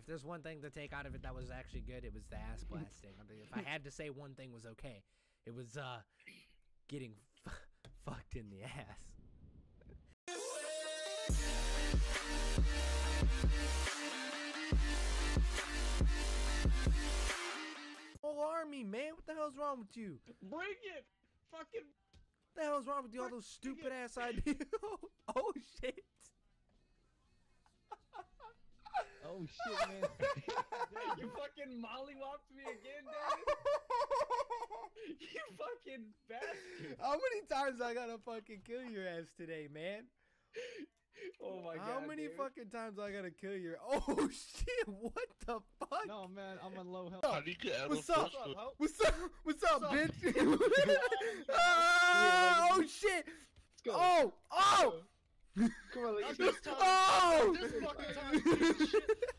If there's one thing to take out of it that was actually good, it was the ass blasting. I mean, if I had to say one thing was okay, it was uh getting f- fucked in the ass. Whole army, man. What the hell's wrong with you? Bring it! Fucking. What the hell's wrong with you? All those stupid ass ideas. oh shit. Oh shit, man. Dad, you fucking mollywopped me again, Dad. you fucking bastard. How many times I gotta fucking kill your ass today, man? Oh my god. How many dude. fucking times I gotta kill your? Oh shit! What the fuck? no, man, I'm on low health. How do you get What's up? What's up? What's up, up? bitch? Ah, oh shit! Let's go. Oh! Oh! Come on, let's this go. Oh! This fucking time, piece shit.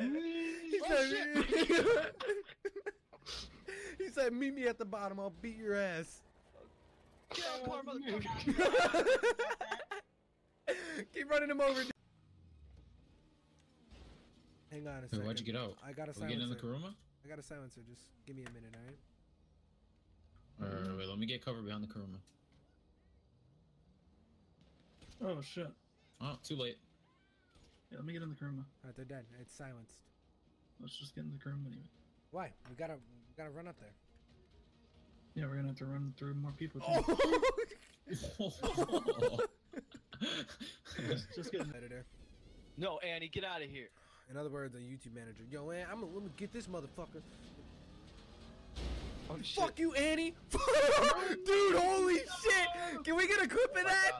He Oh, said, he said, "Meet me at the bottom. I'll beat your ass." Get out, poor motherfucker. Oh, Keep running him over. Hang on a Hey, second. why'd you get out? I got a Are we getting in the silencer. Kuruma? I got a silencer. Just give me a minute, alright? Or wait, let me get cover behind the Kuruma. Oh shit. Oh, too late. Yeah, let me get in the Kuruma. Alright, they're dead. It's silenced. Let's just get in the Kuruma anyway. Why? We gotta, we gotta run up there. Yeah, we're gonna have to run through more people. Oh! just, just get in. Editor. No, Annie, get out of here. In other words, a YouTube manager. Yo, man, I'm gonna let me get this motherfucker. Oh Fuck you, Annie! Dude, holy shit! Can we get a clip of that?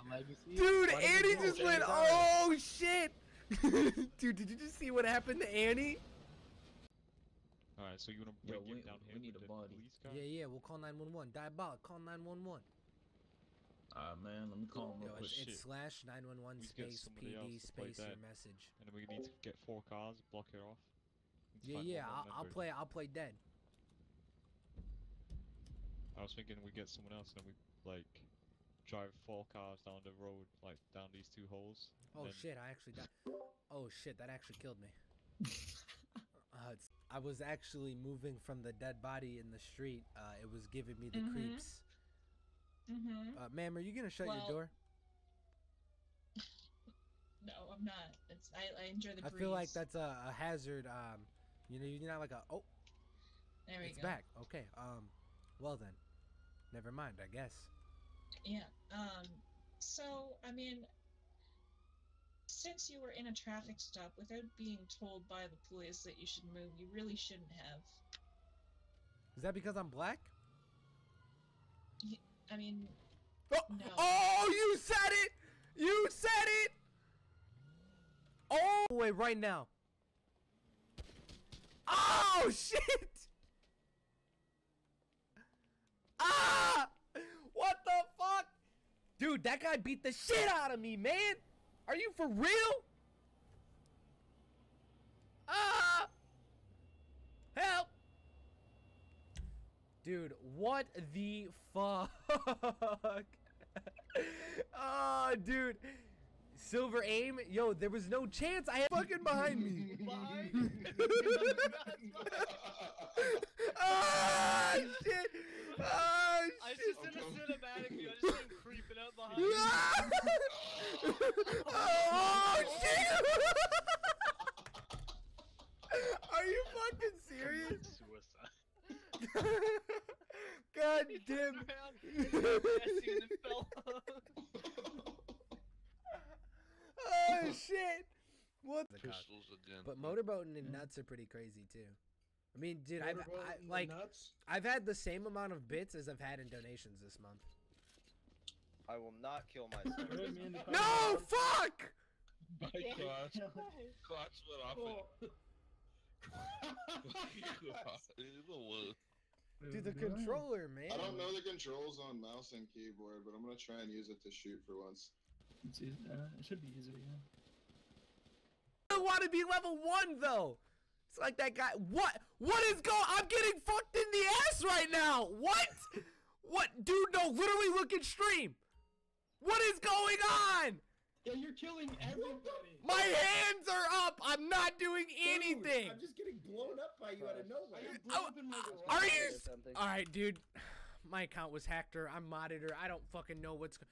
Dude, Annie just went, shit! Dude, did you just see what happened to Annie? Alright, so you wanna Yo, bring him we- down we here need with a the body. police? Yeah, yeah, we'll call 911. Diabolic, call 911. Ah man, let me call him Yo, real it's, it's slash 911 space PD space your message. And then we need to get four cars, block it off. Yeah, yeah, I'll, I'll play, I'll play dead. I was thinking we get someone else and we like drive four cars down the road, like down these two holes. Oh then- shit, I actually died. Oh shit, that actually killed me. uh, it's, I was actually moving from the dead body in the street. Uh, it was giving me the Mhm. creeps. Mm-hmm. Uh, ma'am, are you gonna shut your door? No, I'm not. It's I, I enjoy the Breeze. I feel like that's a, a hazard. Um, you know, you're not like a. Oh, There we it's go. back. Okay. Um, well then, never mind. I guess. Yeah. Um. So I mean, since you were in a traffic stop without being told by the police that you should move, you really shouldn't have. Is that because I'm black? I mean, Oh, No. oh, you said it! You said it! Oh, wait, right now. Oh, shit! Ah! What the fuck? Dude, that guy beat the shit out of me, man! Are you for real? Ah! Help! Dude, what the fuck? oh, dude. Silver aim? Yo, there was no chance. I had fucking behind me. ah, shit. Ah, I was shit. just in a cinematic view. I just him creeping up behind me. Ah! oh, shit. Are you fucking serious? Suicide. God He damn. turned around, he got messy and then fell. Oh shit! What? the cock? Pistols again. But motorboating and nuts are pretty crazy too. I mean, dude, I've I, like nuts. I've had the same amount of bits as I've had in donations this month. I will not kill myself. Put in the No, fuck! My clutch. Clutch went off Oh, it. It was. Dude, the controller, man. I don't know the controls on mouse and keyboard, but I'm gonna try and use it to shoot for once. It's easy. Uh, it should be easy, yeah. I want to be level one though. It's like that guy. What? What is going? I'm getting fucked in the ass right now. What? What, dude? No, literally look at stream. What is going on? Yeah, you're killing everybody. My hand not doing anything. I'm just getting blown up by you out of nowhere. Oh, are you? s- All right, dude. My account was hacked or I'm modded or I don't fucking know what's. go-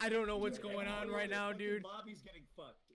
I don't know what's Dude, going on right now, dude. Bobby's getting fucked.